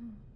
嗯。